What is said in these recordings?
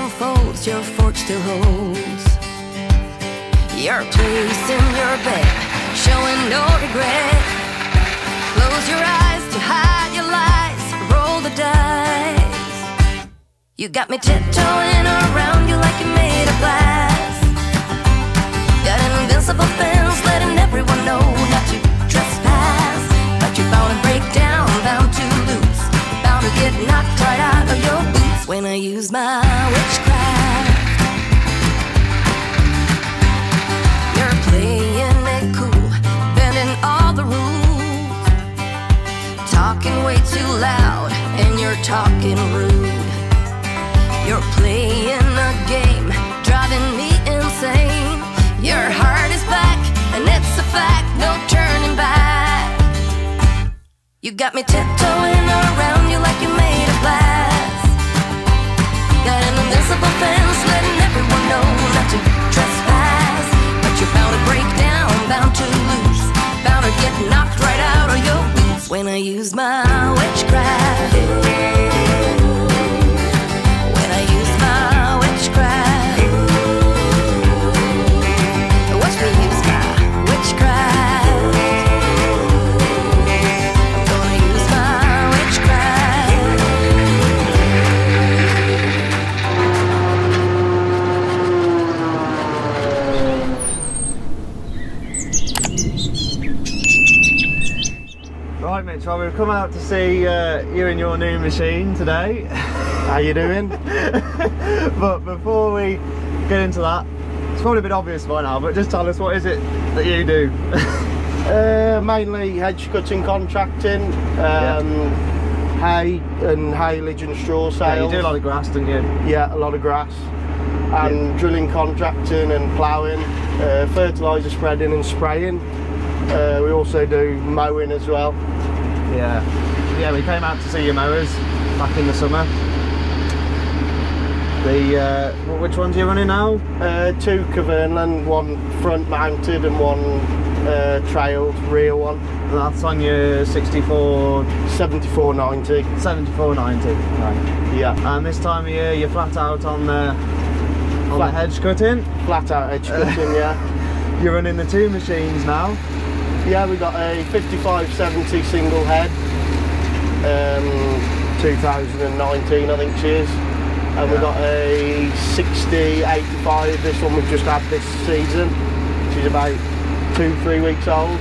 When everyone folds, your fork still holds. Your place in your bed, showing no regret. Close your eyes to hide your lies, roll the dice. You got me tiptoeing around you like you're made of glass. Got invincible fence, letting everyone know not to trespass. But you're bound to break down, bound to lose, bound to get knocked right out of your boots when I use my talking rude. You're playing a game, driving me insane. Your heart is black, and it's a fact, no turning back. You got me tiptoeing around you like you're made of glass. Come out to see uh, you and your new machine today. How you doing? but before we get into that, it's probably a bit obvious by now. But just tell us what is it that you do? uh, mainly hedge cutting contracting, um, hay and haylage and straw sales. yeah, you do a lot of grass, don't you? Yeah, a lot of grass. And drilling contracting and ploughing, uh, fertiliser spreading and spraying. Uh, we also do mowing as well. Yeah. Yeah, we came out to see your mowers back in the summer. The uh, which ones are you running now? Uh, two Kverneland, one front mounted and one uh, trailed rear one. That's on your 64, 7490. 7490. Right. Yeah, And this time of year, you're flat out on the on Flat. the hedge cutting. flat out edge cutting, yeah. You're running the two machines now. Yeah, we got a 5570 single head, um, 2019 I think she is. And we Yeah. got a 6085, this one we've just had this season. She's about two, three weeks old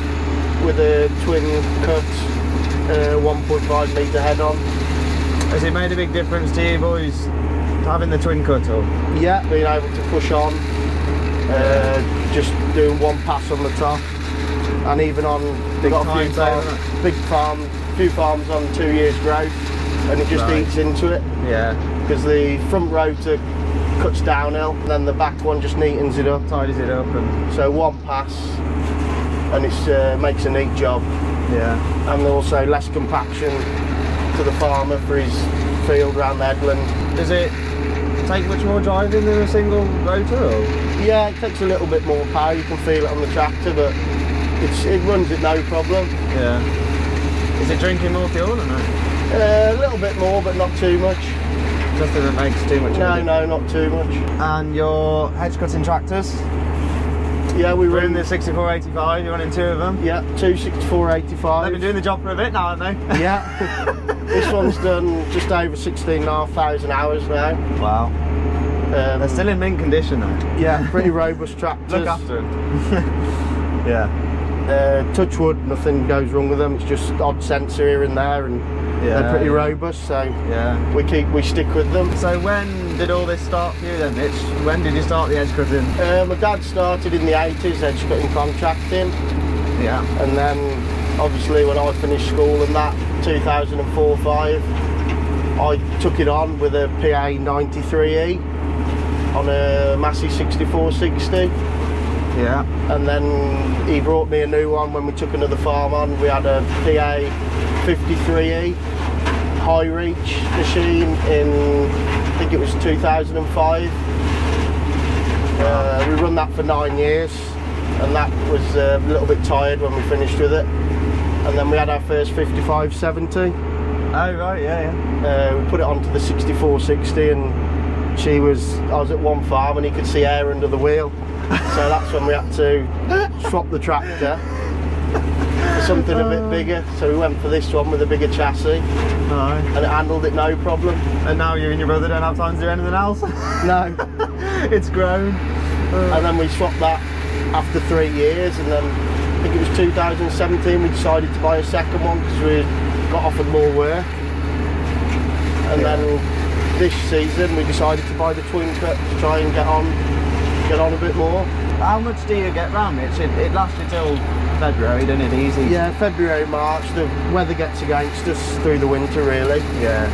with a twin cut uh, 1.5 metre head on. Has it made a big difference to you boys having the twin cut or? Yeah, being able to push on, uh, just doing one pass on the top, and even on Big got a few saver, farms, isn't big farm, few farms on two years growth, and it just Right. eats into it Yeah. because the front rotor cuts downhill, and then the back one just neatens it up. Tidies it up and So one pass, and it uh, makes a neat job, yeah. and also less compaction to the farmer for his field around the headland. Does it take much more driving than a single rotor or? Yeah, it takes a little bit more power. You can feel it on the tractor, but it's, it runs with no problem. Yeah. Is it drinking more fuel or no? Uh, a little bit more, but not too much. Just that it makes too much. No, no, not too much. And your hedge cutting tractors? Yeah, we We're in run the 6485, you're running two of them. Yeah, two sixty four eighty They've been doing the job for a bit now, haven't they? Yeah, this one's done just over sixteen and a half thousand hours now. Wow. Um, They're still in mint condition though. yeah, pretty robust tractors. Look after them. yeah. Uh, touch wood, nothing goes wrong with them. It's just odd sensor here and there, and Yeah, they're pretty robust. So Yeah. we keep we stick with them. So when did all this start for you then, Mitch? When did you start the edge cutting? Uh, my dad started in the 80s, edge cutting contracting, Yeah. and then obviously when I finished school and that, 2004-5, I took it on with a PA 93E on a Massey 6460, Yeah. and then he brought me a new one when we took another farm on. We had a PA 53E high reach machine in, I think it was 2005. Uh, we run that for nine years, and that was uh, a little bit tired when we finished with it. And then we had our first 5570, Oh right, yeah, yeah. Uh, we put it onto the 6460 and she was, I was at one farm and he could see air under the wheel. So that's when we had to swap the tractor for something a bit bigger. So we went for this one with a bigger chassis and it handled it no problem. And now you and your brother don't have time to do anything else. No. it's grown. and then we swapped that after three years and then I think it was 2017 we decided to buy a second one because we got offered more work. And Yeah. then this season we decided to buy the twin cut to try and get on get on a bit more. How much do you get round? It, it lasts you till February, doesn't it? Easy. Yeah, February, March, the weather gets against us through the winter really. Yeah.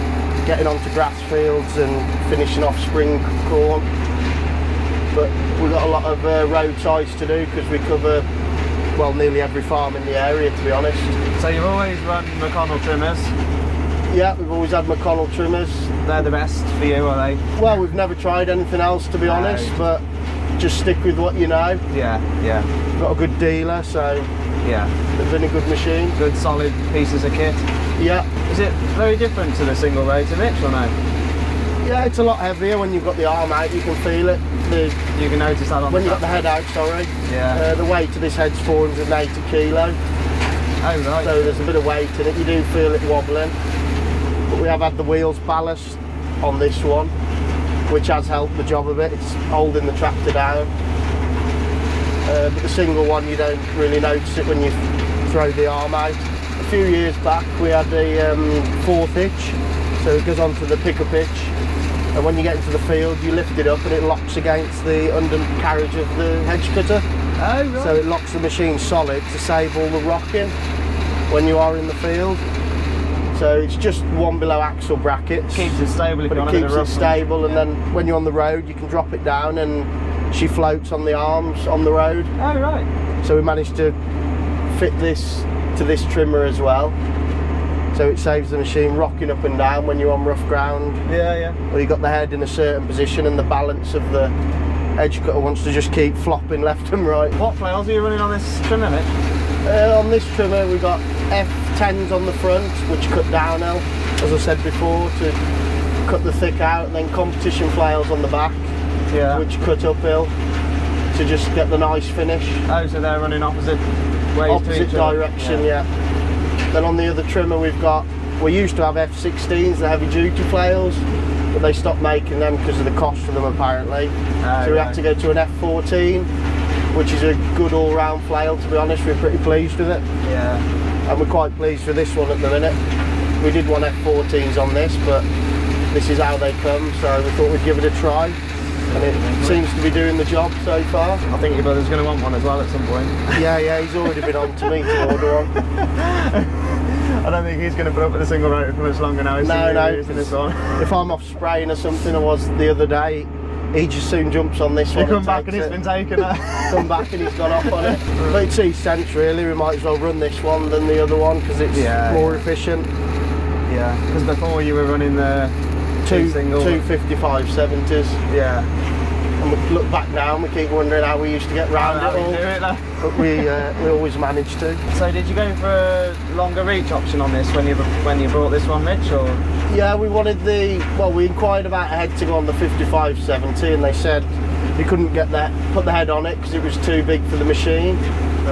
Getting onto grass fields and finishing off spring corn. But we've got a lot of uh, road sides to do because we cover, well, nearly every farm in the area to be honest. So you've always run McConnel trimmers. Yeah, we've always had McConnel trimmers. They're the best for you, are they? Well, we've never tried anything else to be No. honest, but just stick with what you know. Yeah, yeah, Got a good dealer, so yeah. they've been a good machine. Good solid pieces of kit. Yeah, Is it very different to the single rotor Mitch or no? yeah, it's a lot heavier when you've got the arm out. You can feel it. The, You can notice that on when the you've got the head out, sorry. Yeah. Uh, the weight of this head's 480 kilo, oh right. so there's a bit of weight in it. You do feel it wobbling. But we have had the wheels ballast on this one, which has helped the job a bit. It's holding the tractor down. Uh, but the single one, you don't really notice it when you throw the arm out. A few years back, we had a um, fourth hitch, so it goes onto the pickup hitch. And when you get into the field, you lift it up and it locks against the undercarriage of the hedge cutter. oh right. So it locks the machine solid to save all the rocking when you are in the field. So it's just one below axle brackets. keeps it stable if but you're it on a bit keeps it stable, and Yeah. then when you're on the road, you can drop it down, and she floats on the arms on the road. Oh right. So we managed to fit this to this trimmer as well. So it saves the machine rocking up and down when you're on rough ground, Yeah, yeah. or you got the head in a certain position, and the balance of the edge cutter wants to just keep flopping left and right. What flails are you running on this trimmer Mitch? Uh, on this trimmer we've got F10s on the front which cut down downhill as I said before to cut the thick out and then competition flails on the back Yeah. which cut uphill to just get the nice finish. Oh, so they're running opposite ways Opposite direction, yeah. Then on the other trimmer we've got, we used to have F16s, the heavy duty flails, but they stopped making them because of the cost of them apparently. Oh, so we right. had to go to an F14, which is a good all-round flail to be honest, we're pretty pleased with it. Yeah. And we're quite pleased with this one at the minute. We did want F14s on this, but this is how they come, so we thought we'd give it a try. And it seems to be doing the job so far. I think your brother's going to want one as well at some point. Yeah, yeah, he's already been on to me to order one. I don't think he's going to put up with a single rotor for much longer now. No, no. one. If I'm off spraying or something, I was the other day, he just soon jumps on this You one. come back and takes it's it. been taken. Come back and he's gone off on it. But it's each sense really, we might as well run this one than the other one because it's Yeah, more yeah. efficient. yeah. Because before you were running the Two, single. two 55 70s. Yeah. And we look back now and we keep wondering how we used to get round it all. it but we uh, we always managed to. So did you go for a longer reach option on this when you when you brought this one, Mitch? Or Yeah, we wanted the well, we inquired about a head to go on the 5570, and they said you couldn't get that put the head on it because it was too big for the machine.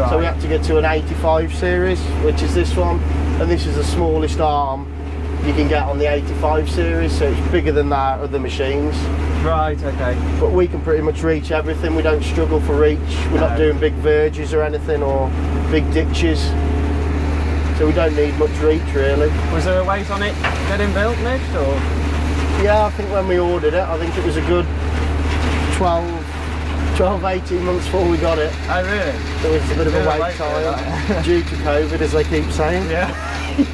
So we had to get to an 85 series, which is this one, and this is the smallest arm you can get on the 85 series, so it's bigger than that of the machines. right? Okay. But we can pretty much reach everything. We don't struggle for reach. We're No. not doing big verges or anything or big ditches. So we don't need much reach really. Was there a weight on it getting built, Mitch? Or Yeah, I think when we ordered it, I think it was a good 12, 12 18 months before we got it. oh really? There was a bit of a of wait time due to COVID, as they keep saying. Yeah.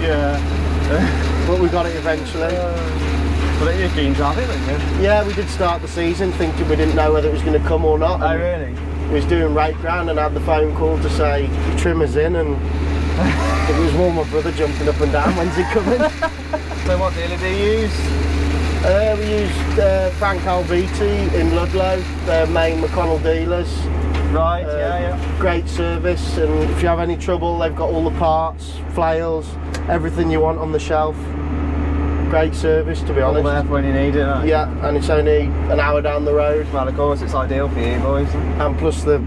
yeah. But we got it eventually. Uh, but you're keen to have it, weren't you? Yeah, we did start the season thinking we didn't know whether it was going to come or not. Oh really? We was doing rate ground and had the phone call to say trimmer's in and it was more my brother jumping up and down. When's he coming? So what dealer do you use? Uh, we used uh, Frank Alviti in Ludlow, their main McConnel dealers. Right, Uh, yeah, yeah. Great service, and if you have any trouble, they've got all the parts, flails, everything you want on the shelf. Great service, to be All honest. there for when you need it. right? Yeah, and it's only an hour down the road. Well, of course, it's ideal for you boys. And plus, the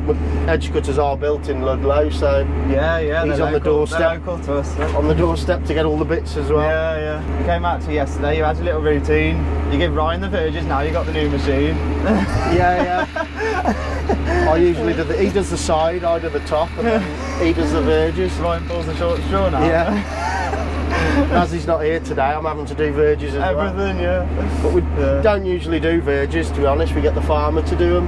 edge cutters are built in Ludlow, so Yeah, yeah. He's on the doorstep. Local to us. on the doorstep to get all the bits as well. Yeah, yeah. You came out to yesterday, you had a little routine. You give Ryan the verges, now you got the new machine. Yeah, yeah. I usually do the. He does the side, I do the top, and then he does the verges. Ryan pulls the short straw now. Yeah. As he's not here today, I'm having to do verges as well. Everything, yeah. But we Yeah. don't usually do verges, to be honest. We get the farmer to do them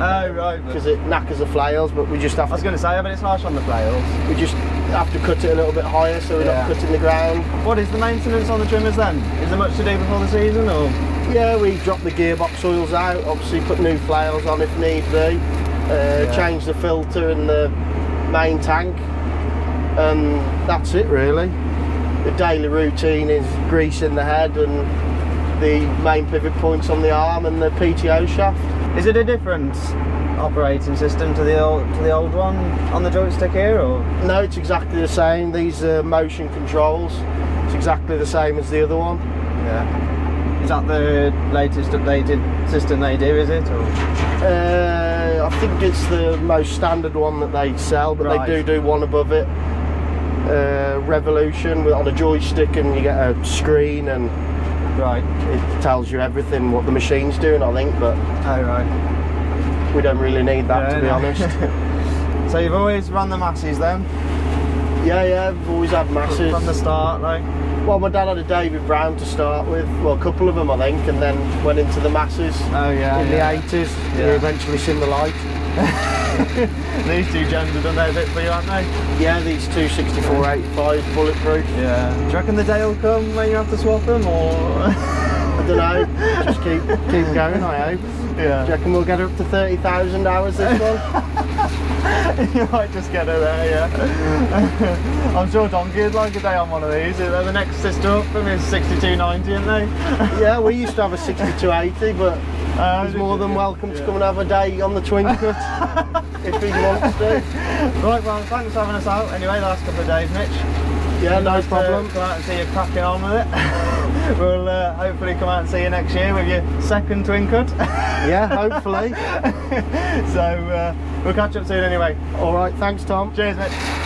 Oh, right. because it knackers the flails. But we just have I was to, going to say, but it's harsh on the flails. we just have to cut it a little bit higher so we're Yeah. not cutting the ground. What is the maintenance on the trimmers then? Is there much to do before the season or? Yeah, we drop the gearbox oils out. Obviously, put new flails on if need be. Uh, Change the filter and the main tank, and that's it really. The daily routine is greasing the head and the main pivot points on the arm and the PTO shaft. Is it a different operating system to the old to the old one on the joystick here or? No, it's exactly the same. These are motion controls. It's exactly the same as the other one. Yeah. Is that the latest updated system they do, is it? Or? Uh, I think it's the most standard one that they sell, but Right. they do do one above it. Uh, Revolution with- on a joystick, and you get a screen, and Right. it tells you everything what the machine's doing. I think, but Oh, right. we don't really need that to be no. honest. So you've always run the masses then? yeah, yeah, we've always had masses. From the start, like? Well, my dad had a David Brown to start with. Well, a couple of them, I think, and then went into the masses Oh, yeah. in yeah. the 80s. They Yeah. eventually seen the light. These two gens have done their bit for you, haven't they? Yeah, these two 6485 bulletproof. Yeah. Do you reckon the day will come when you have to swap them, or? I don't know. Just keep keep going. I hope. Do you reckon we'll get her up to 30,000 hours this one? you might just get her there, yeah. I'm sure Donkey would like a day on one of these. They're the next sister up from his 6290, aren't they? yeah, we used to have a 6280, but Uh, he's more than welcome to come and have a day on the twin cut if he wants to. Right, well, thanks for having us out anyway the last couple of days, Mitch. Yeah, no Nice to problem. Come out and see you cracking on with it. we'll uh, hopefully come out and see you next year with your second twin cut. Yeah, hopefully. so uh, we'll catch up soon anyway. All right, thanks, Tom. Cheers, Mitch.